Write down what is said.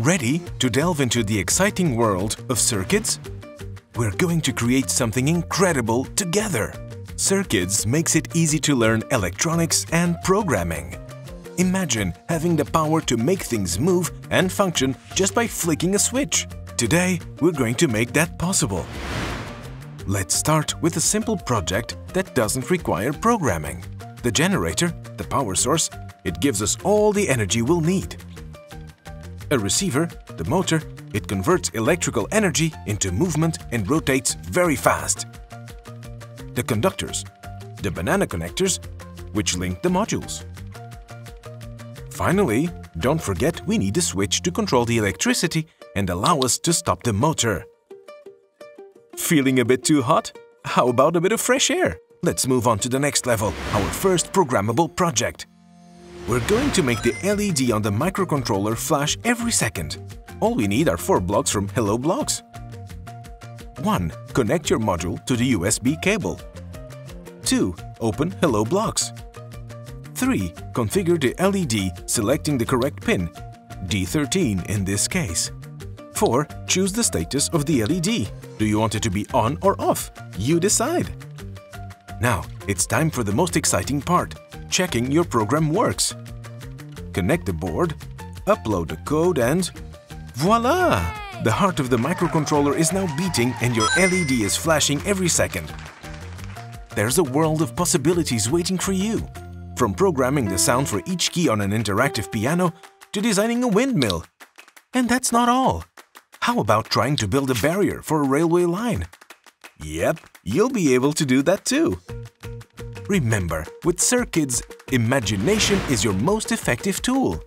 Ready to delve into the exciting world of circuits? We're going to create something incredible together. CirKids makes it easy to learn electronics and programming. Imagine having the power to make things move and function just by flicking a switch. Today, we're going to make that possible. Let's start with a simple project that doesn't require programming. The generator, the power source, it gives us all the energy we'll need. A receiver, the motor, it converts electrical energy into movement and rotates very fast. The conductors, the banana connectors, which link the modules. Finally, don't forget we need a switch to control the electricity and allow us to stop the motor. Feeling a bit too hot? How about a bit of fresh air? Let's move on to the next level, our first programmable project. We're going to make the LED on the microcontroller flash every second. All we need are four blocks from Hello Blocks. 1. Connect your module to the USB cable. 2. Open Hello Blocks. 3. Configure the LED selecting the correct pin, D13 in this case. 4. Choose the status of the LED. Do you want it to be on or off? You decide. Now, it's time for the most exciting part, checking your program works. Connect the board, upload the code and… Voila! The heart of the microcontroller is now beating and your LED is flashing every second. There's a world of possibilities waiting for you. From programming the sound for each key on an interactive piano to designing a windmill. And that's not all. How about trying to build a barrier for a railway line? Yep, you'll be able to do that too. Remember, with CirKids, imagination is your most effective tool.